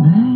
Mm.